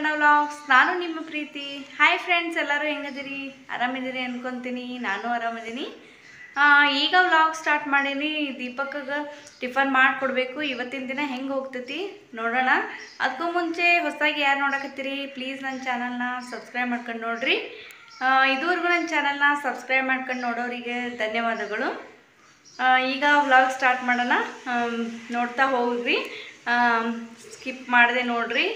Kannada vlogs ನಾನು ನಿಮ್ಮ ಪ್ರೀತಿ. Hi friends ಎಲ್ಲರೂ ಹೆಂಗದಿರಿ ಆರಾಮಿದ್ದೀರಿ ಅನ್ಕೊಂತೀನಿ. ನಾನು ಆರಾಮಿದ್ದೀನಿ. ಈಗ ವ್ಲಾಗ್ ಸ್ಟಾರ್ಟ್ ಮಾಡೀನಿ. ದೀಪಕ್ಕಾಗ ಟಿಫನ್ ಮಾಡಿಕೊಡ್ಬೇಕು. ಇವತ್ತಿನ ದಿನ ಹೆಂಗೆ ಹೋಗ್ತೈತಿ ನೋಡೋಣ. ಅದಕ್ಕೂ ಮುಂಚೆ ಹೊಸದಾಗಿ ಯಾರು ನೋಡಕತ್ತೀರಿ ಪ್ಲೀಸ್ ನನ್ನ ಚಾನಲ್ನ ಸಬ್ಸ್ಕ್ರೈಬ್ ಮಾಡ್ಕೊಂಡು ನೋಡ್ರಿ. ಇದುವರೆಗೂ ನನ್ನ ಚಾನಲ್ನ ಸಬ್ಸ್ಕ್ರೈಬ್ ಮಾಡ್ಕೊಂಡು ನೋಡೋರಿಗೆ ಧನ್ಯವಾದಗಳು. ಈಗ ವ್ಲಾಗ್ ಸ್ಟಾರ್ಟ್ ಮಾಡೋಣ. ನೋಡ್ತಾ ಹೋಗ್ರಿ. ಸ್ಕಿಪ್ ಮಾಡಿದೆ ನೋಡ್ರಿ.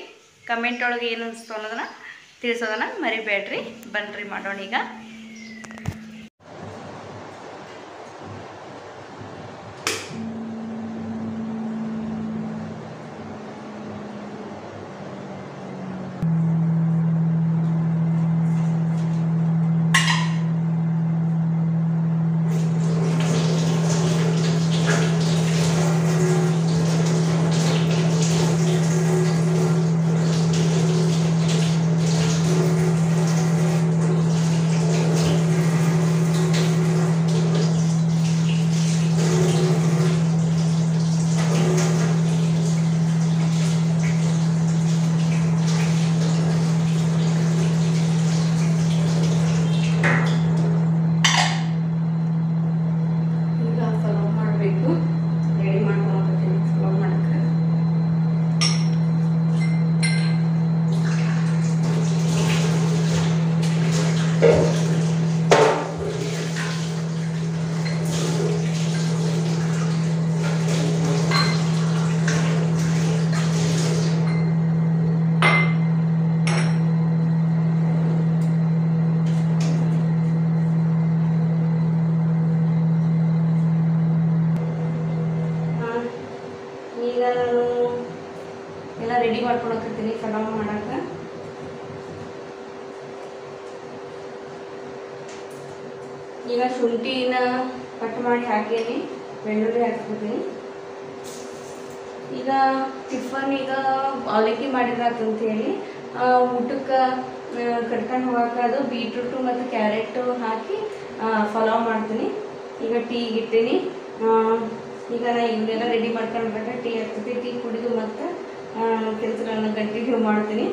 ಕಮೆಂಟ್ ಒಳಗೆ ಏನು ಅನಿಸ್ತು ಅನ್ನೋದನ್ನ ತಿಳಿಸೋದನ್ನ ಮರಿಬೇಡ್ರಿ. ಬನ್ನಿರಿ ಮಾಡೋಣ ಈಗ ಈಗ ಫಲೋ ಮಾಡಬೇಕು ರೆಡಿ ಮಾಡ್ಕೊಳಕತ್ತೀನಿ ಫಲೋ ಮಾಡಕ್ಕೆ ಹಾ. ಈಗ ನಾನು ಎಲ್ಲ ರೆಡಿ ಮಾಡ್ಕೊಳಕತ್ತೀನಿ ಪಲಾವ್ ಮಾಡಕ್ಕೆ? ಈಗ ಶುಂಠಿನ ಕಟ್ ಮಾಡಿ ಹಾಕೀನಿ ಬೆಳ್ಳುಳ್ಳಿ ಹಾಕ್ಬಿಡ್ತೀನಿ. ಈಗ ಟಿಫನ್ ಈಗ ಅವಲಕ್ಕಿ ಮಾಡಿದ್ರಾತಂತ ಹೇಳಿ ಊಟಕ್ಕೆ ಕಟ್ಕೊಂಡು ಹೋಗಕ್ಕೆ ಅದು ಬೀಟ್ರೂಟು ಮತ್ತು ಕ್ಯಾರೆಟು ಹಾಕಿ ಫಲಾವ್ ಮಾಡ್ತೀನಿ. ಈಗ ಟೀ ಇಟ್ಟೀನಿ ಈಗ ನಾ ಇವನ್ನೆಲ್ಲ ರೆಡಿ ಮಾಡ್ಕೊಂಡ್ಬಿಟ್ರೆ ಟೀ ಹಾಕ್ತೀನಿ ಟೀ ಕುಡಿದು ಮತ್ತು ಕೆಲಸಗಳನ್ನ ಕಂಟಿನ್ಯೂ ಮಾಡ್ತೀನಿ.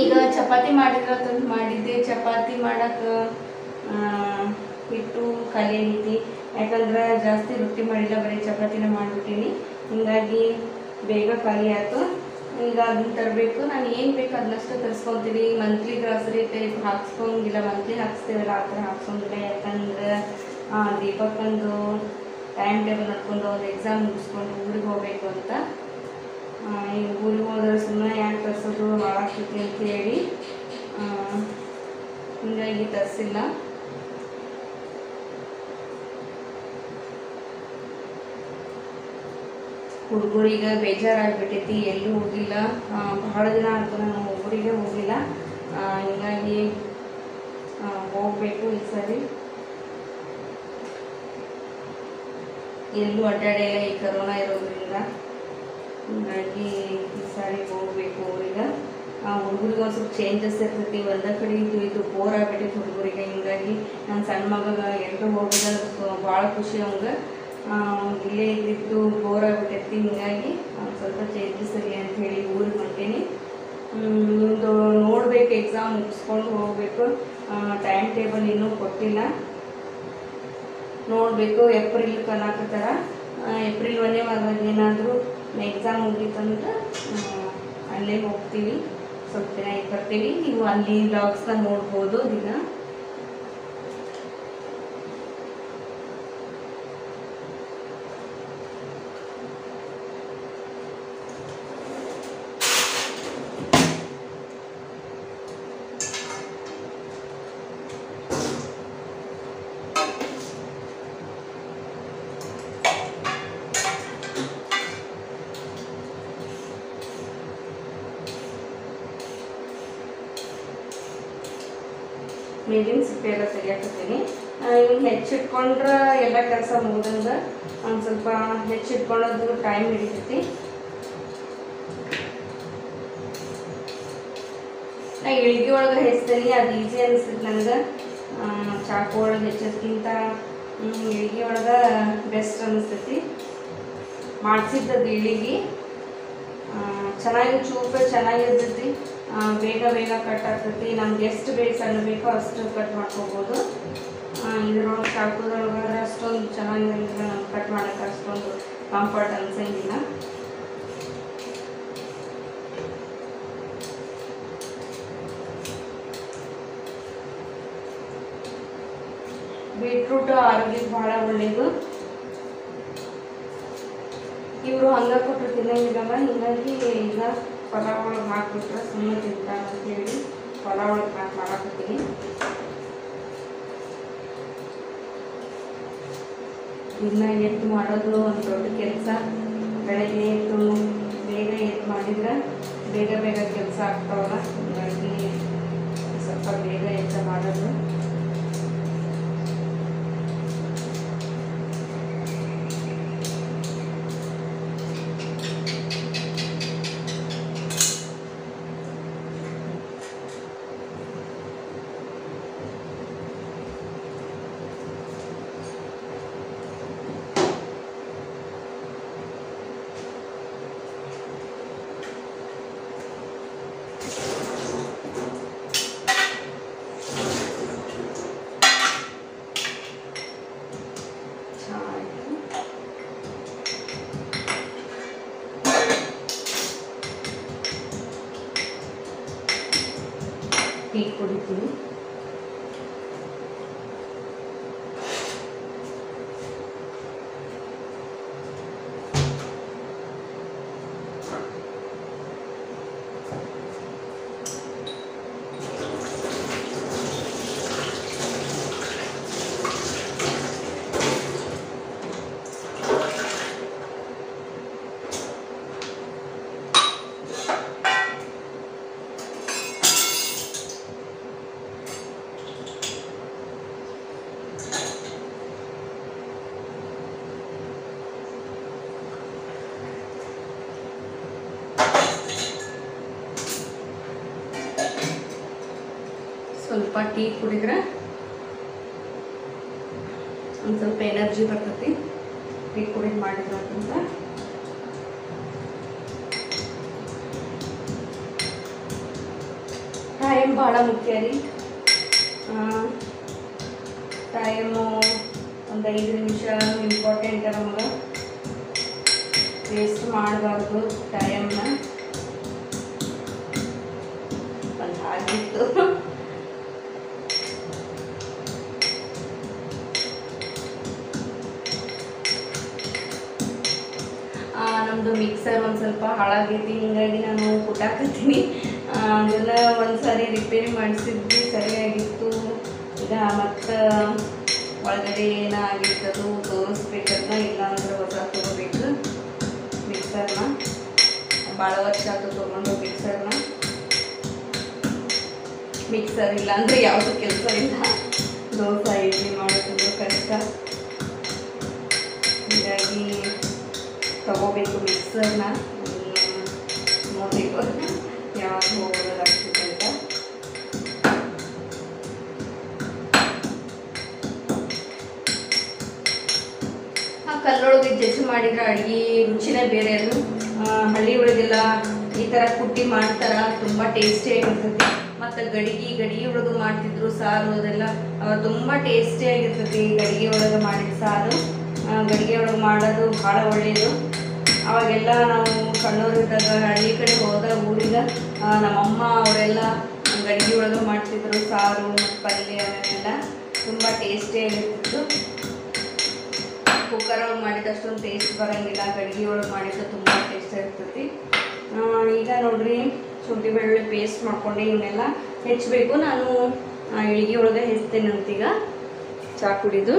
ಈಗ ಚಪಾತಿ ಮಾಡಿದ್ರಂತ ಮಾಡಿದ್ದೆ. ಚಪಾತಿ ಮಾಡಕ್ಕೆ ಹಿಟ್ಟು, ಖಾಲಿ ಐತಿ. ಯಾಕಂದ್ರೆ ಜಾಸ್ತಿ ರೊಟ್ಟಿ ಮಾಡಿಲ್ಲ, ಬರೀ ಚಪಾತಿನ ಮಾಡಿಬಿಟ್ಟಿನಿ. ಹಿಂಗಾಗಿ ಬೇಗ ಖಾಲಿ ಆಯಿತು. ಈಗ ಅದನ್ನ ತರಬೇಕು. ನಾನು ಏನು ಬೇಕು ಅದನ್ನಷ್ಟು ತರಿಸ್ಕೊತೀನಿ. ಮಂತ್ಲಿ ಗ್ರಾಸರಿ ಟೈಪ್ ಹಾಕ್ಸ್ಕೊಂಗಿಲ್ಲ. ಮಂತ್ಲಿ ಹಾಕ್ಸ್ತೇವಲ್ಲ, ಆ ಥರ ಹಾಕ್ಸೋಂಗಿಲ್ಲ ಯಾಕಂದ್ರೆ ದೀಪಕ್ಕಂದು ಟೈಮ್ ಟೇಬಲ್ ನಡ್ಕೊಂಡು ಒಂದು ಎಕ್ಸಾಮ್ ಮುಗಿಸ್ಕೊಂಡು ಊರಿಗೆ ಹೋಗಬೇಕು ಅಂತ. ಈಗ ಊರಿಗೆ ಹೋದ್ರೆ ಸುಮ್ಮನೆ ಯಾಕೆ ತರಿಸೋದು ಹಾಳಾಗ್ತೈತಿ ಅಂತ ಹೇಳಿ ಆ, ಹಿಂಗಾಗಿ ತರಿಸಿಲ್ಲ. ಹುಡುಗರಿಗೆ ಬೇಜಾರಾಗ್ಬಿಟ್ಟೈತಿ ಎಲ್ಲೂ ಹೋಗಿಲ್ಲ. ಬಹಳ ದಿನ ಆಯ್ತು ನಾನು ಒಬ್ಬರಿಗೆ ಹೋಗಿಲ್ಲ. ಹಿಂಗಾಗಿ ಹೋಗಬೇಕು ಈ ಸರಿ. ಎಲ್ಲೂ ಅಡ್ಡಾಡಿಲ್ಲ ಈ ಕರೋನಾ ಇರೋದ್ರಿಂದ. ಹಾಗಾಗಿ ಈ ಸಾರಿ ಹೋಗ್ಬೇಕು ಆ ಹುಡುಗರಿಗೆ ಒಂದು ಸ್ವಲ್ಪ ಚೇಂಜಸ್ ಇರ್ತೈತಿ. ಒಂದ ಕಡೆ ಇದು ಇದು ಬೋರ್ ಆಗ್ಬಿಟ್ಟಿತ್ತು ಹುಡುಗರಿಗೆ. ಹಿಂಗಾಗಿ ನನ್ನ ಸಣ್ಣ ಮಗ ಎಲ್ಲರೂ ಹೋಗೋದು ಭಾಳ ಖುಷಿ ಅವಂಗೆ. ಇಲ್ಲೇ ಇದ್ದಿತ್ತು ಬೋರ್ ಆಗ್ಬಿಟ್ಟೈತಿ ಹಿಂಗಾಗಿ ಅವ್ನು ಸ್ವಲ್ಪ ಚೇಂಜಸ್ ಇರಲಿ ಅಂತ ಹೇಳಿ ಊರಿಗೆ ಹೊಂಟೀನಿ. ಒಂದು ನೋಡಬೇಕು ಎಕ್ಸಾಮ್ ಮುಗಿಸ್ಕೊಂಡು ಹೋಗಬೇಕು. ಟೈಮ್ ಟೇಬಲ್ ಇನ್ನೂ ಕೊಟ್ಟಿಲ್ಲ. ನೋಡಬೇಕು, ಏಪ್ರಿಲ್ ಕಲಾಕತ್ತಾರ ಏಪ್ರಿಲ್ ಒಂದೇ ವಾರದಾಗ ಏನಾದರೂ ಎಕ್ಸಾಮ್ ಮುಗೀತಂದ್ರೆ ಅಲ್ಲೇ ಹೋಗ್ತೀವಿ. ಸ್ವಲ್ಪ ದಿನ ಬರ್ತೀವಿ. ನೀವು ಅಲ್ಲಿ ಬ್ಲಾಗ್ಸ್ನ ನೋಡ್ಬೋದು ದಿನ. ಮೇಲಿನ ಸಿಪ್ಪೆ ಎಲ್ಲ ತೆಗಿಯಾಕತ್ತೀನಿ ಇವ್ನು ಹೆಚ್ಚಿಟ್ಕೊಂಡ್ರೆ ಎಲ್ಲ ಕೆಲಸ ಮುಗಿದಂಗೆ ಒಂದು ಸ್ವಲ್ಪ ಹೆಚ್ಚಿಟ್ಕೊಳ್ಳೋದು ಟೈಮ್ ಹಿಡಿತೈತಿ. ನಾ ಇಳ್ಗಿ ಒಳಗೆ ಹೆಚ್ಚಿದ್ದೀನಿ ಅದು ಈಸಿ ಅನಿಸ್ತೈತಿ ನನಗೆ ಚಾಕು ಒಳಗೆ ಹೆಚ್ಚೋದ್ಕಿಂತ ಇಳಿಗೆ ಒಳಗೆ ಬೆಸ್ಟ್ ಅನಿಸ್ತೈತಿ. ಮಾಡಿಸಿದ್ದದು ಇಳಿಗೆ. ಚೆನ್ನಾಗಿ ಚೂಪೆ ಚೆನ್ನಾಗಿರ್ತೈತಿ ಬೇಗ ಬೇಗ ಕಟ್ ಆಗ್ತೈತಿ ನಮ್ಗೆ ಎಷ್ಟು ಬೇಕು ಸಣ್ಣ ಬೇಕೋ ಅಷ್ಟು ಕಟ್ ಮಾಡ್ಕೋಬೋದು. ಇದ್ರೊಳಗೆ ಸಾಕೋದ್ರೊಳಗಾದ್ರೆ ಅಷ್ಟೊಂದು ಚೆನ್ನಾಗಿರೋದಿಲ್ಲ ನಮ್ಗೆ ಕಟ್ ಮಾಡೋಕ್ಕೆ ಅಷ್ಟೊಂದು ಕಂಫರ್ಟ್ ಅನ್ಸಂಗಿಲ್ಲ ಬೀಟ್ರೂಟ್ ಆರೋಗ್ಯಕ್ಕೆ ಭಾಳ ಒಳ್ಳೇದು. ಇವರು ಹಂಗ ಕೊಟ್ಟರು ತಿನ್ನಂಗಿಲ್ಲವ ಹಿಂಗಾಗಿ ಈಗ ಪಲಾವ್ ಒಳಗೆ ಹಾಕ್ಬಿಟ್ರೆ ಸುಮ್ಮನೆ ತಿಂತಾರೆ ಅಂತೇಳಿ ಪಲಾವ್ ಒಳಗೆ ಹಾಕಿ ಮಾಡಾಕತ್ತೀನಿ. ಇನ್ನ ಎದ್ದು ಮಾಡೋದು ಒಂದು ದೊಡ್ಡ ಕೆಲಸ. ಬೆಳಗ್ಗೆ ಎದ್ದು ಬೇಗ ಎದ್ದು ಮಾಡಿದ್ರೆ ಬೇಗ ಬೇಗ ಕೆಲಸ ಆಗ್ತಾವಲ್ಲ, ಹೀಗಾಗಿ ಸ್ವಲ್ಪ ಬೇಗ ಎದ್ದು ಮಾಡೋದು ಚೆನ್ನಾಗಿ ಟೀ ಕುಡಿತೀನಿ ಟೀ ಕುಡಿದ್ರೆ ಒಂದು ಸ್ವಲ್ಪ ಎನರ್ಜಿ ಬರ್ತೈತಿ. ಟೀ ಕುಡಿದು ಮಾಡಿದ್ರಂತ ಟೈಮ್ ಭಾಳ ಮುಖ್ಯ ರೀ. ಟೈಮು ಒಂದು ಐದು ನಿಮಿಷ ಇಂಪಾರ್ಟೆಂಟ್ ನಮ್ಗೆ ವೇಸ್ಟ್ ಮಾಡಬಾರ್ದು ಟೈಮ್ನ ಒಂದು ಆಗಿತ್ತು ಆ, ನಮ್ದು ಮಿಕ್ಸರ್ ಒಂದು ಸ್ವಲ್ಪ ಹಾಳಾಗೈತಿ, ಹಿಂಗಾಗಿ ನಾನು ಕುಟ್ಟಾಕತ್ತೀನಿ ಅದೆಲ್ಲ ಒಂದು ಸಾರಿ ರಿಪೇರಿ ಮಾಡಿಸಿದ್ವಿ, ಸರಿಯಾಗಿತ್ತು. ಈಗ ಮತ್ತು ಒಳಗಡೆ ಏನಾಗಿತ್ತದು ತೋರಿಸ್ಬೇಕಂತ ಇಲ್ಲ ಅಂದ್ರೆ ಹೊಸ ತಗೋಬೇಕು. ಮಿಕ್ಸರ್ನ ಭಾಳ ವರ್ಷ ಆಯ್ತು ತೊಗೊಂಡು ಮಿಕ್ಸರ್ನ ಮಿಕ್ಸರ್ ಇಲ್ಲ ಅಂದರೆ ಯಾವುದು ಕೆಲಸ ಇಲ್ಲ. ದೋಸೆ, ಇಡ್ಲಿ ಮಾಡೋದು ಕಷ್ಟ. ತಗೋಬೇಕು ಮಿಕ್ಸರ್ನ ನೋಡಬೇಕು ಯಾವಾಗ ಹೋಗೋದಾಗ್ತದೆ ಅಂತ ಆ ಕಲ್ಲೊಳಗೆ ಜಜ್ಜು ಮಾಡಿದ್ರೆ ಅಡುಗೆ, ರುಚಿನೇ ಬೇರೆ ಅದು ಹಳ್ಳಿ ಒಳಗೆಲ್ಲ ಈ ಥರ ಕುಟ್ಟಿ ಮಾಡ್ತಾರ, ತುಂಬ ಟೇಸ್ಟಿಯಾಗಿರ್ತದೆ ಮತ್ತು ಗಡಿಗೆ ಗಡಿಗೆ ಒಳಗೆ ಮಾಡ್ತಿದ್ರು ಸಾರು ಅದೆಲ್ಲ ತುಂಬ ಟೇಸ್ಟಿಯಾಗಿರ್ತದೆ ಗಡಿಗೆ ಒಳಗೆ ಮಾಡಿದ ಸಾರು. ಗಡಿಗೆ ಒಳಗೆ ಮಾಡೋದು ಭಾಳ ಒಳ್ಳೆಯದು ಅವಾಗೆಲ್ಲ ನಾವು ಕಣ್ಣೂರಿದ್ದಾಗ ಹಳ್ಳಿ ಕಡೆ ಹೋದಾಗ ಊರಿಗೆ ನಮ್ಮಮ್ಮ ಅವರೆಲ್ಲ ಗಡಿಗೆ ಒಳಗೆ ಮಾಡ್ತಿದ್ರು, ಸಾರು, ಪಲ್ಯ ಅವನ್ನೆಲ್ಲ ತುಂಬ ಟೇಸ್ಟಿಯಾಗಿರ್ತಿತ್ತು ಕುಕ್ಕರ್ ಒಳಗೆ ಮಾಡಿದ ಅಷ್ಟೊಂದು ಟೇಸ್ಟ್ ಬರೋಂಗಿಲ್ಲ, ಗಡಿಗೆ ಒಳಗೆ ಮಾಡಿದ್ದು ತುಂಬ ಟೇಸ್ಟ್ ಇರ್ತೈತಿ. ಈಗ ನೋಡ್ರಿ, ಶುಂಠಿ ಬೆಳ್ಳುಳ್ಳಿ ಪೇಸ್ಟ್ ಮಾಡ್ಕೊಂಡು ಇವನ್ನೆಲ್ಲ ಹೆಚ್ಚಬೇಕು. ನಾನು ಇಳಿಗೆ ಒಳಗೆ ಹೆಚ್ತೇನೆ ಅಂತೀಗ ಚಾ ಕುಡಿದು.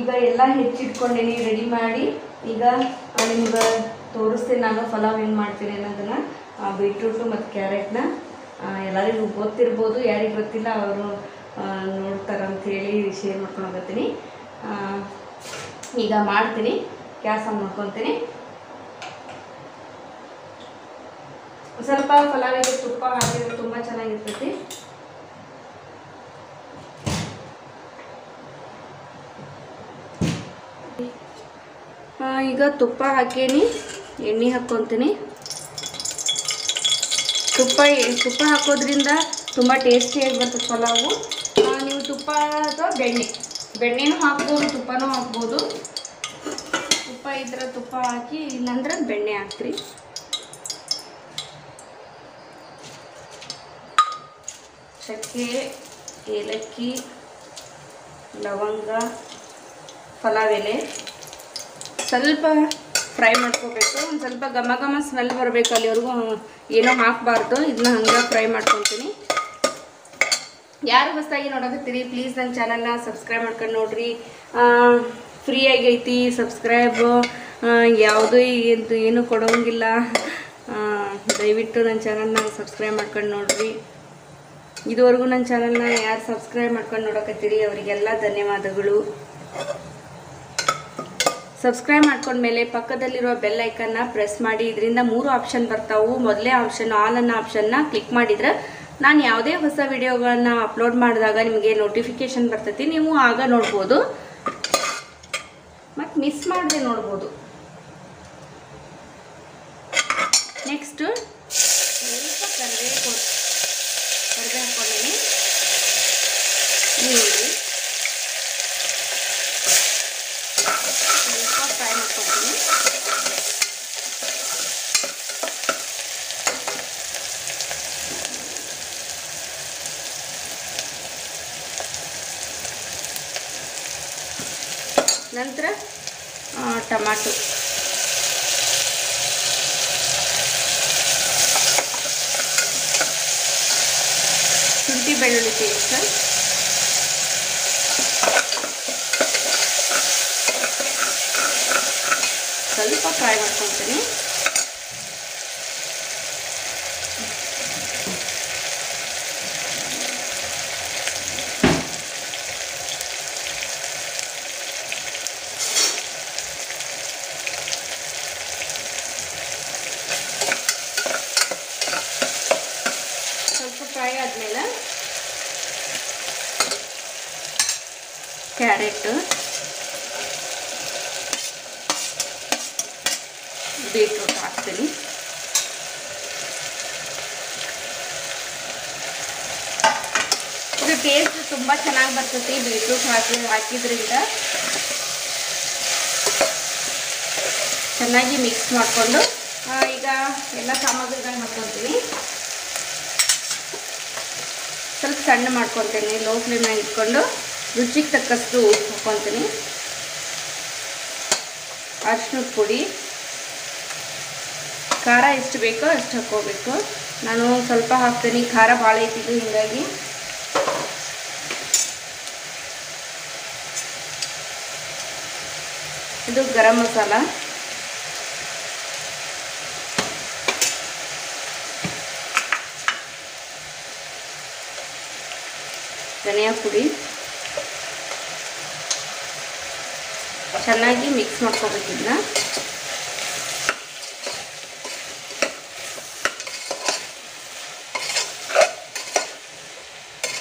ಈಗ ಎಲ್ಲ ಹೆಚ್ಚಿಟ್ಕೊಂಡೇನಿ ರೆಡಿ ಮಾಡಿ, ಈಗ ನಿಮ್ಗೆ ತೋರಿಸ್ತೀನಿ ನಾನು ಫಲಾವ್ ಏನು ಮಾಡ್ತೀನಿ ಅನ್ನೋದನ್ನು ಬೀಟ್ರೂಟು ಮತ್ತು ಕ್ಯಾರೆಟ್ನ ಎಲ್ಲರಿಗೂ ಗೊತ್ತಿರ್ಬೋದು, ಯಾರಿಗೆ ಗೊತ್ತಿಲ್ಲ ಅವರು ನೋಡ್ತಾರಂಥೇಳಿ ಶೇರ್ ಮಾಡ್ಕೊಂಡು ಹೋಗ್ತೀನಿ ಈಗ ಮಾಡ್ತೀನಿ, ಗ್ಯಾಸ್ ಆನ್ ಮಾಡ್ಕೊತೀನಿ. ಸ್ವಲ್ಪ ಫಲಾವಿಗೆ ತುಪ್ಪ ಹಾಕಿದ್ರೆ ತುಂಬ ಚೆನ್ನಾಗಿರ್ತೈತಿ. ಈಗ ತುಪ್ಪ ಹಾಕೇನಿ, ಎಣ್ಣೆ ಹಾಕ್ಕೊತೀನಿ ತುಪ್ಪ ತುಪ್ಪ ಹಾಕೋದ್ರಿಂದ ತುಂಬ ಟೇಸ್ಟಿಯಾಗಿ ಬರ್ತದೆ ಪಲಾವು ನೀವು ತುಪ್ಪ ಅಥವಾ ಬೆಣ್ಣೆ, ಬೆಣ್ಣೆನೂ ಹಾಕ್ಬೋದು, ತುಪ್ಪನೂ ಹಾಕ್ಬೋದು. ತುಪ್ಪ ಇದ್ರೆ ತುಪ್ಪ ಹಾಕಿ, ಇಲ್ಲಾಂದ್ರೆ ಬೆಣ್ಣೆ ಹಾಕ್ರಿ. ಚಕ್ಕೆ, ಏಲಕ್ಕಿ, ಲವಂಗ, ಪಲಾವ್ ಎಲೆ. ಸ್ವಲ್ಪ ಫ್ರೈ ಮಾಡ್ಕೋಬೇಕು. ಒಂದು ಸ್ವಲ್ಪ ಘಮ ಘಮ ಸ್ಮೆಲ್ ಬರಬೇಕು ಅಲ್ಲಿವರೆಗೂ. ಏನೋ ಹಾಕಬಾರ್ದು. ಇದನ್ನ ಹಂಗೆ ಫ್ರೈ ಮಾಡ್ಕೊತೀನಿ ಯಾರು ಹೊಸದಾಗಿ ನೋಡಕತ್ತೀರಿ ಪ್ಲೀಸ್ ನನ್ನ ಚಾನಲ್ನ ಸಬ್ಸ್ಕ್ರೈಬ್ ಮಾಡ್ಕೊಂಡು ನೋಡ್ರಿ. ಫ್ರೀ ಆಗೈತಿ ಸಬ್ಸ್ಕ್ರೈಬ್ ಯಾವುದೂ ಏನು ಏನು ಕೊಡೋಂಗಿಲ್ಲ ದಯವಿಟ್ಟು ನನ್ನ ಚಾನಲ್ನ ಸಬ್ಸ್ಕ್ರೈಬ್ ಮಾಡ್ಕೊಂಡು ನೋಡ್ರಿ. ಇದುವರೆಗೂ ನನ್ನ ಚಾನಲ್ನ ಯಾರು ಸಬ್ಸ್ಕ್ರೈಬ್ ಮಾಡ್ಕೊಂಡು ನೋಡಕತ್ತೀರಿ, ಅವರಿಗೆಲ್ಲ ಧನ್ಯವಾದಗಳು. ಸಬ್ಸ್ಕ್ರೈಬ್ ಮಾಡ್ಕೊಂಡ್ಮೇಲೆ ಪಕ್ಕದಲ್ಲಿರುವ ಬೆಲ್ ಐಕನ್ನ ಪ್ರೆಸ್ ಮಾಡಿ. ಇದರಿಂದ ಮೂರು ಆಪ್ಷನ್ ಬರ್ತಾವು. ಮೊದಲೇ ಆಪ್ಷನ್ ಆಲ್ ಅನ್ನೋ ಆಪ್ಷನ್ನ ಕ್ಲಿಕ್ ಮಾಡಿದ್ರೆ ನಾನು ಯಾವುದೇ ಹೊಸ ವಿಡಿಯೋಗಳನ್ನ ಅಪ್ಲೋಡ್ ಮಾಡಿದಾಗ ನಿಮಗೆ ನೋಟಿಫಿಕೇಶನ್ ಬರ್ತೈತಿ. ನೀವು ಆಗ ನೋಡ್ಬೋದು. ಮತ್ತು ಮಿಸ್ ಮಾಡಿದೆ ನೋಡ್ಬೋದು. ನೆಕ್ಸ್ಟು ಸ್ವಲ್ಪ ಕರಿಬೇವು ಕೊ- ಕರಿಬೇವು ಹಾಕ್ಕೊಂಡೀನಿ ಈರುಳ್ಳಿ ಸ್ವಲ್ಪ ಫ್ರೈ ಮಾಡ್ಕೊತೀನಿ ನಂತರ ಆ, ಟಮಾಟೊ ಶುಂಠಿ ಬೆಳ್ಳುಳ್ಳಿ ಪೇಸ್ಟ್ ಸ್ವಲ್ಪ ಫ್ರೈ ಮಾಡ್ಕೊತೀನಿ ಸ್ವಲ್ಪ ಫ್ರೈ ಆದಮೇಲೆ ಕ್ಯಾರೆಟ್ ಬೀಟ್ರೂಟ್ ಹಾಕ್ತೀನಿ ಇದು ಟೇಸ್ಟ್ ತುಂಬ ಚೆನ್ನಾಗಿ ಬರ್ತೈತಿ ಬೀಟ್ರೂಟ್ ಹಾಕಿದ್ರಿಂದ ಚೆನ್ನಾಗಿ ಮಿಕ್ಸ್ ಮಾಡಿಕೊಂಡು ಈಗ ಎಲ್ಲ ಸಾಮಗ್ರಿಗಳನ್ನ ಹಾಕ್ಕೊತೀನಿ ಸ್ವಲ್ಪ ಸಣ್ಣ ಮಾಡ್ಕೊತೀನಿ ಲೋ ಫ್ಲೇಮ್ನಾಗ ಇಟ್ಕೊಂಡು ರುಚಿಗೆ ತಕ್ಕಷ್ಟು ಹಾಕ್ಕೊತೀನಿ ಅರಿಶಿನದ ಪುಡಿ. ಖಾರ ಎಷ್ಟು ಬೇಕೋ ಅಷ್ಟು ಹಾಕ್ಕೋಬೇಕು. ನಾನು ಸ್ವಲ್ಪ ಹಾಕ್ತೀನಿ, ಖಾರ ಭಾಳ ಐತಿದ್ದು ಹೀಗಾಗಿ ಇದು ಗರಂ ಮಸಾಲ. ಧನಿಯಾ ಪುಡಿ. ಚೆನ್ನಾಗಿ ಮಿಕ್ಸ್ ಮಾಡ್ಕೋಬೇಕಿದ್ನ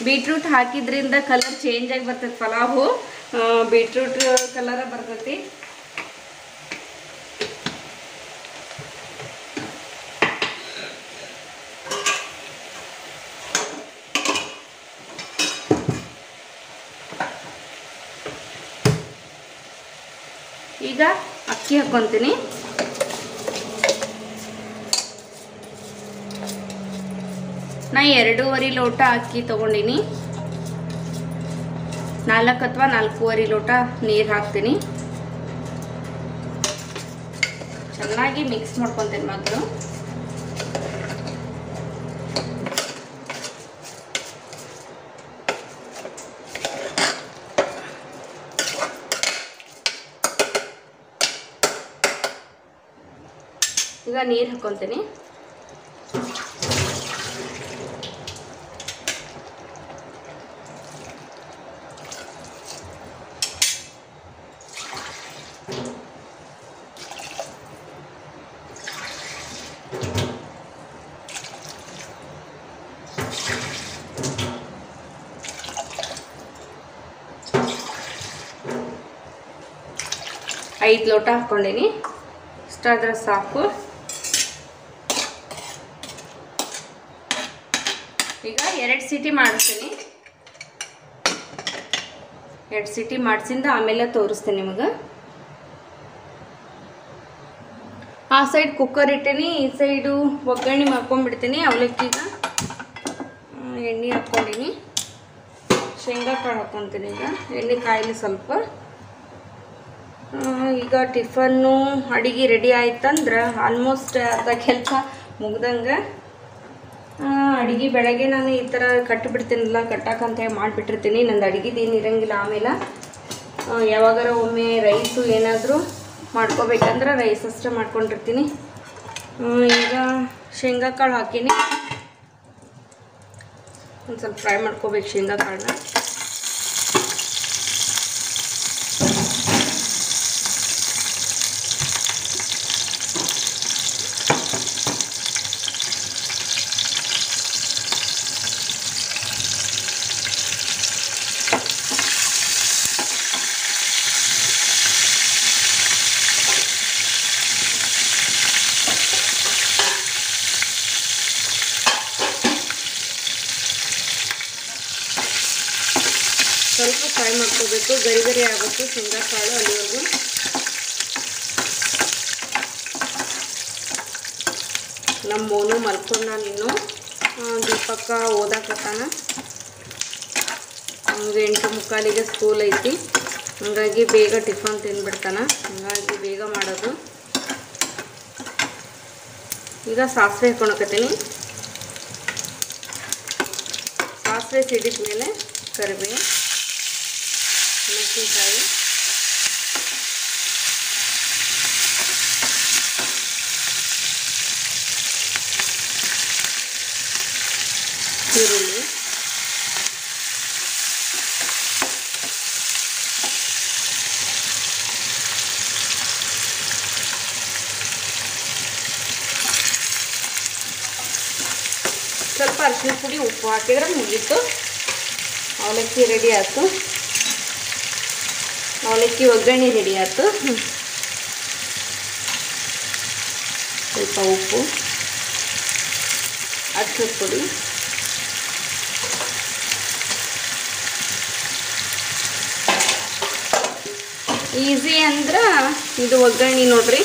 ಬೀಟ್ರೂಟ್ ಹಾಕಿದ್ರಿಂದ ಕಲರ್ ಚೇಂಜ್ ಆಗಿ ಬರ್ತೈತೆ ಪಲಾವು ಬೀಟ್ರೂಟ್ ಕಲರ ಬರ್ತೈತಿ ಈಗ ಅಕ್ಕಿ ಹಾಕ್ಕೊತೀನಿ ನಾ ಎರಡೂವರೆ ಲೋಟ ಅಕ್ಕಿ ತಗೊಂಡಿನಿ. ನಾಲ್ಕು ಅಥವಾ ನಾಲ್ಕೂವರೆ ಲೋಟ ನೀರು ಹಾಕ್ತೀನಿ. ಚೆನ್ನಾಗಿ ಮಿಕ್ಸ್ ಮಾಡ್ಕೊತೀನಿ ಮೊದಲು ಈಗ ನೀರು ಹಾಕ್ಕೊತೀನಿ ಐದು ಲೋಟ ಹಾಕ್ಕೊಂಡೀನಿ ಇಷ್ಟಾದ್ರೆ ಸಾಕು ಈಗ ಎರಡು ಸೀಟಿ ಮಾಡಿಸ್ತೀನಿ ಎರಡು ಸಿಟಿ ಮಾಡಿಸಿಂದ ಆಮೇಲೆ ತೋರಿಸ್ತೀನಿ ನಿಮಗೆ. ಆ ಸೈಡ್ ಕುಕ್ಕರ್ ಇಟ್ಟೀನಿ, ಈ ಸೈಡು ಒಗ್ಗರಣೆ ಮಾಡ್ಕೊಂಡ್ಬಿಡ್ತೀನಿ, ಅವಲಕ್ಕಿಗ. ಎಣ್ಣೆ ಹಾಕ್ಕೊಂಡಿನಿ. ಶೇಂಗಾ ಕಾಳು ಹಾಕ್ಕೊತೀನಿ ಈಗ, ಎಣ್ಣೆ ಕಾಯಿಲಿ ಸ್ವಲ್ಪ. ಈಗ ಟಿಫನ್ನು ಅಡಿಗೆ ರೆಡಿ ಆಯ್ತಂದ್ರೆ ಆಲ್ಮೋಸ್ಟ್ ಅರ್ಧ ಕೆಲಸ ಮುಗ್ದಂಗೆ ಅಡಿಗೆ ಬೆಳಗ್ಗೆ ನಾನು ಈ ಥರ ಕಟ್ಟಿಬಿಡ್ತೀನಲ್ಲ ಕಟ್ಟಕ್ಕಂತ ಹೇಳಿ ಮಾಡಿಬಿಟ್ಟಿರ್ತೀನಿ. ನಂದು ಅಡುಗೆದೇನು ಇರಂಗಿಲ್ಲ ಆಮೇಲೆ ಯಾವಾಗಾರ ಒಮ್ಮೆ ರೈಸು ಏನಾದರೂ ಮಾಡ್ಕೋಬೇಕಂದ್ರೆ ರೈಸ್ ಅಷ್ಟೇ ಮಾಡ್ಕೊಂಡಿರ್ತೀನಿ. ಈಗ ಶೇಂಗಾ ಕಾಳು ಹಾಕೀನಿ. ಒಂದು ಸ್ವಲ್ಪ ಫ್ರೈ ಮಾಡ್ಕೋಬೇಕು ಶೇಂಗಾ ಕಾಳನ್ನ ಸ್ವಲ್ಪ ಫ್ರೈ ಮಾಡ್ಕೋಬೇಕು ಗರಿ ಗರಿ ಆಗಬೇಕು ಶೇಂಗಾ ಕಾಳು ಅಲ್ಲಿವರೆಗೂ. ನಮ್ಮ ಮೋನು ಮಲ್ಕೊಂಡ ನೀನು. ದೀಪಕ್ಕ ಓದಾಕತ್ತಾನ ನಮ್ಗೆ ಎಂಟು ಮುಕ್ಕಾಲಿಗೆ ಸ್ಕೂಲ್ ಐತಿ. ಹಂಗಾಗಿ ಬೇಗ ಟಿಫನ್ ತಿಂದ್ಬಿಡ್ತಾನ ಹಂಗಾಗಿ ಬೇಗ ಮಾಡೋದು. ಈಗ ಸಾಸಿವೆ ಹಾಕೊಳಕತ್ತೀನಿ ಸಾಸಿವೆ ಸಿಡಿದ ಮೇಲೆ ಕರಿಬೇವು. ಮೆಣಸಿನ್ಕಾಯಿ ಈರುಳ್ಳಿ ಸ್ವಲ್ಪ ಅರಿಶಿನ ಪುಡಿ ಉಪ್ಪು ಹಾಕಿದ್ರೆ ಮುಗೀತು ಅವಲಕ್ಕಿ ರೆಡಿ ಆಯ್ತು ಅವಲಕ್ಕಿ ಒಗ್ಗರಣೆ ರೆಡಿ ಆಯಿತು. ಸ್ವಲ್ಪ ಉಪ್ಪು ಅಕ್ಕಿ ಪುಡಿ. ಈಸಿ ಅಂದ್ರೆ ಇದು ಒಗ್ಗರಣೆ ನೋಡ್ರಿ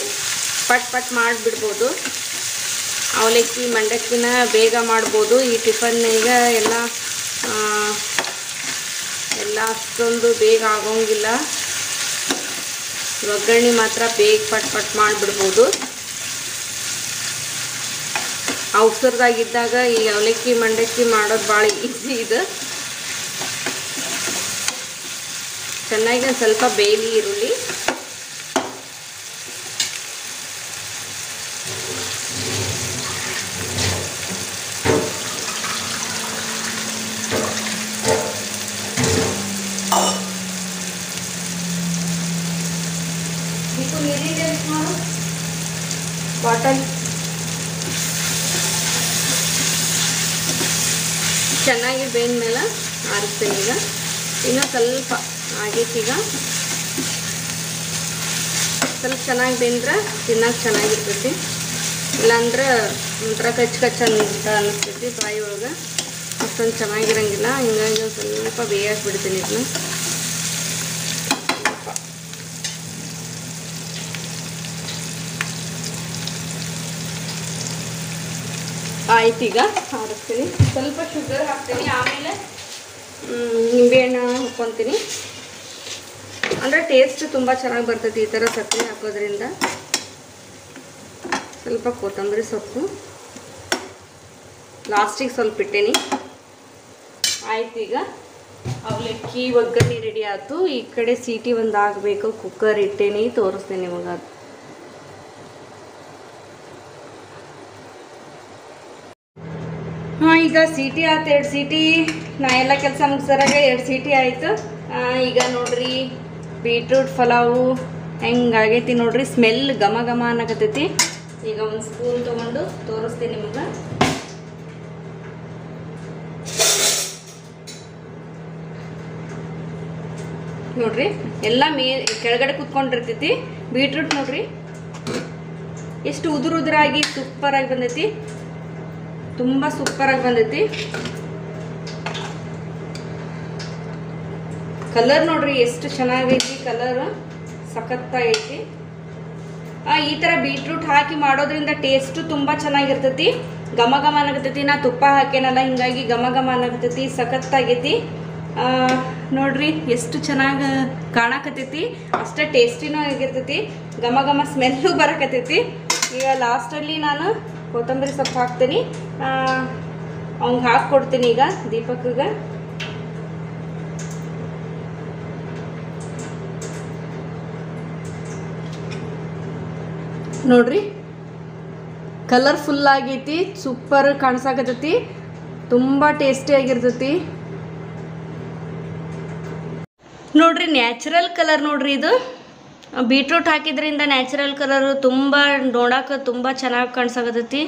ಪಟ್ ಪಟ್ ಮಾಡಿಬಿಡ್ಬೋದು. ಅವಲಕ್ಕಿ ಮಂಡಕ್ಕಿನ ಬೇಗ ಮಾಡ್ಬೋದು ಈ ಟಿಫನ್ನಿಗೆ ಎಲ್ಲ ಆ, ಎಲ್ಲ ಅಷ್ಟೊಂದು ಬೇಗ ಆಗೋಂಗಿಲ್ಲ. ಒಗ್ಗರಣೆ ಮಾತ್ರ ಬೇಗ ಪಟ್ ಪಟ್ ಮಾಡಿಬಿಡ್ಬೋದು. ಅವಸರದಾಗಿದ್ದಾಗ ಈ ಅವಲಕ್ಕಿ ಮಂಡಕ್ಕಿ ಮಾಡೋದು ಭಾಳ ಈಸಿ ಇದು. ಚೆನ್ನಾಗಿ ಒಂದು ಸ್ವಲ್ಪ ಬೇಯಲಿ ಈರುಳ್ಳಿ. ಚೆನ್ನಾಗಿ ಮೇಲೆ ಆರಿಸ್ತೀನಿ ಈಗ. ಇನ್ನು ಸ್ವಲ್ಪ ಆಗೈತಿ ಸ್ವಲ್ಪ ಚೆನ್ನಾಗಿ ಬೆಂದ್ರೆ ತಿನ್ನಕ್ಕೆ ಚೆನ್ನಾಗಿರ್ತೈತಿ. ಇಲ್ಲಾಂದ್ರೆ ಒಂಥರ ಕಚ್ ಕಚ್ಚ ಅಂತ ಅನಿಸ್ತೈತಿ ಬಾಯಿ ಒಳಗೆ. ಅಷ್ಟೊಂದು ಚೆನ್ನಾಗಿರಂಗಿಲ್ಲ. ಹಿಂಗಾಗಿ ಸ್ವಲ್ಪ ಬೇಯಕ್ಕೆ ಬಿಡ್ತೀನಿ ಇದನ್ನ. ಆಯ್ತು ಈಗ. ಆರಿಸ್ತೀನಿ ಸ್ವಲ್ಪ ಶುಗರ್ ಹಾಕ್ತೀನಿ ಆಮೇಲೆ ನಿಂಬೆ ನಿಂಬೆಹಣ್ಣು ಹಾಕ್ಕೊತೀನಿ. ಅಂದರೆ ಟೇಸ್ಟ್ ತುಂಬ ಚೆನ್ನಾಗಿ ಬರ್ತೈತಿ ಈ ಥರ ಸಕ್ಕರೆ ಹಾಕೋದ್ರಿಂದ. ಸ್ವಲ್ಪ ಕೊತ್ತಂಬರಿ ಸೊಪ್ಪು. ಲಾಸ್ಟಿಗೆ ಸ್ವಲ್ಪ ಇಟ್ಟೇನಿ. ಆಯ್ತು ಈಗ. ಅವಲಕ್ಕಿ ಒಗ್ಗರಣೆ ರೆಡಿ ಆಯಿತು. ಈ ಕಡೆ ಸೀಟಿ ಒಂದು ಆಗಬೇಕು. ಕುಕ್ಕರ್ ಇಟ್ಟೇನಿ ತೋರಿಸ್ತೇನೆ ನಿಮಗೆ ಅದು. ಈಗ ಸೀಟಿ ಆಯ್ತು ಎರಡು ಸೀಟಿ ನಾ ಎಲ್ಲ ಕೆಲಸ ಮುಗಿಸಾರಾಗ ಎರಡು ಸೀಟಿ ಆಯಿತು. ಈಗ ನೋಡ್ರಿ ಬೀಟ್ರೂಟ್ ಪಲಾವು ಹೆಂಗಾಗೈತಿ ನೋಡ್ರಿ ಸ್ಮೆಲ್ ಘಮ ಘಮ ಅನ್ನಕತ್ತೈತಿ. ಈಗ ಒಂದು ಸ್ಪೂನ್ ತೊಗೊಂಡು ತೋರಿಸ್ತೀನಿ ನಿಮಗೆ. ನೋಡ್ರಿ ಎಲ್ಲ ಮೇ ಕೆಳಗಡೆ ಕುತ್ಕೊಂಡಿರ್ತೈತಿ. ಬೀಟ್ರೂಟ್ ನೋಡ್ರಿ. ಎಷ್ಟು ಉದುರು ಉದುರಾಗಿ ಸೂಪರಾಗಿ ಬಂದೈತಿ. ತುಂಬ ಸೂಪರಾಗಿ ಬಂದೈತಿ. ಕಲರ್ ನೋಡ್ರಿ, ಎಷ್ಟು ಚೆನ್ನಾಗೈತಿ ಕಲರ್ ಸಖತ್ತಾಗೈತಿ. ಈ ಥರ ಬೀಟ್ರೂಟ್ ಹಾಕಿ ಮಾಡೋದ್ರಿಂದ ಟೇಸ್ಟು ತುಂಬ ಚೆನ್ನಾಗಿರ್ತೈತಿ. ಘಮ ಘಮ ಅನ್ನಕತ್ತೈತಿ ನಾ ತುಪ್ಪ ಹಾಕೇನಲ್ಲ, ಹಿಂಗಾಗಿ ಘಮ ಘಮ ಅನ್ನಕತ್ತೈತಿ ಸಖತ್ತಾಗೈತಿ. ನೋಡ್ರಿ, ಎಷ್ಟು ಚೆನ್ನಾಗಿ ಕಾಣಕತ್ತೈತಿ. ಅಷ್ಟೇ ಟೇಸ್ಟಿನೂ ಆಗಿರ್ತೈತಿ. ಘಮ ಘಮ ಸ್ಮೆಲ್ಲು ಬರಕತ್ತೈತಿ. ಈಗ ಲಾಸ್ಟಲ್ಲಿ ನಾನು ಕೊತ್ತಂಬರಿ ಸೊಪ್ಪು ಹಾಕ್ತೀನಿ. ಅವ್ನಿಗೆ ಹಾಕ್ಕೊಡ್ತೀನಿ ಈಗ, ದೀಪಕ್ಗೆ. ನೋಡ್ರಿ ಕಲರ್ಫುಲ್ ಆಗೈತಿ ಸೂಪರ್ ಕಾಣಿಸಾಕತ್ತೈತಿ, ತುಂಬ ಟೇಸ್ಟಿ ಆಗಿರ್ತೈತಿ. ನೋಡ್ರಿ ನ್ಯಾಚುರಲ್ ಕಲರ್ ನೋಡ್ರಿ ಇದು. ಬೀಟ್ರೂಟ್ ಹಾಕಿದ್ರಿಂದ ನ್ಯಾಚುರಲ್ ಕಲರು ತುಂಬ ನೋಡಕ್ಕೆ ತುಂಬ ಚೆನ್ನಾಗಿ ಕಾಣಿಸಾಕತ್ತೈತಿ.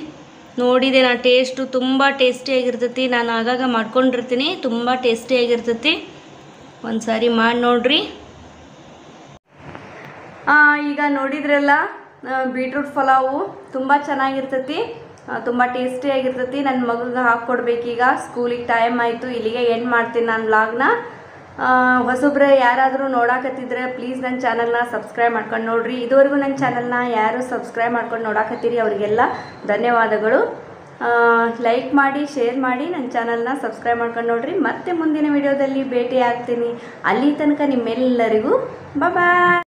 ನೋಡಿದೆ, ನಾ ಟೇಸ್ಟು ತುಂಬ ಟೇಸ್ಟಿಯಾಗಿರ್ತೈತಿ ನಾನು ಆಗಾಗ ಮಾಡ್ಕೊಂಡಿರ್ತೀನಿ, ತುಂಬ ಟೇಸ್ಟಿಯಾಗಿರ್ತೈತಿ ಒಂದು ಸಾರಿ ಮಾಡಿ ನೋಡ್ರಿ. ಈಗ ನೋಡಿದ್ರಲ್ಲ ಬೀಟ್ರೂಟ್ ಪಲಾವು ತುಂಬ ಚೆನ್ನಾಗಿರ್ತೈತಿ ತುಂಬ ಟೇಸ್ಟಿಯಾಗಿರ್ತೈತಿ ನನ್ನ ಮಗಗೆ ಹಾಕ್ಕೊಡ್ಬೇಕೀಗ. ಸ್ಕೂಲಿಗೆ ಟೈಮ್ ಆಯಿತು, ಇಲ್ಲಿಗೆ ಎಂಡ್ ಮಾಡ್ತೀನಿ ನಾನು ವ್ಲಾಗ್ನ ಹೊಸಬ್ರೆ ಯಾರಾದರೂ ನೋಡಾಕತ್ತಿದ್ರೆ ಪ್ಲೀಸ್ ನನ್ನ ಚಾನಲ್ನ ಸಬ್ಸ್ಕ್ರೈಬ್ ಮಾಡ್ಕೊಂಡು ನೋಡ್ರಿ. ಇದುವರೆಗೂ ನನ್ನ ಚಾನಲ್ನ ಯಾರು ಸಬ್ಸ್ಕ್ರೈಬ್ ಮಾಡ್ಕೊಂಡು ನೋಡಾಕತ್ತೀರಿ ಅವರಿಗೆಲ್ಲ ಧನ್ಯವಾದಗಳು. ಲೈಕ್ ಮಾಡಿ ಶೇರ್ ಮಾಡಿ ನನ್ನ ಚಾನಲ್ನ ಸಬ್ಸ್ಕ್ರೈಬ್ ಮಾಡ್ಕೊಂಡು ನೋಡ್ರಿ. ಮತ್ತೆ ಮುಂದಿನ ವಿಡಿಯೋದಲ್ಲಿ ಭೇಟಿ ಆಗ್ತೀನಿ ಅಲ್ಲಿ ತನಕ ನಿಮ್ಮೆಲ್ಲರಿಗೂ ಬಾಯ್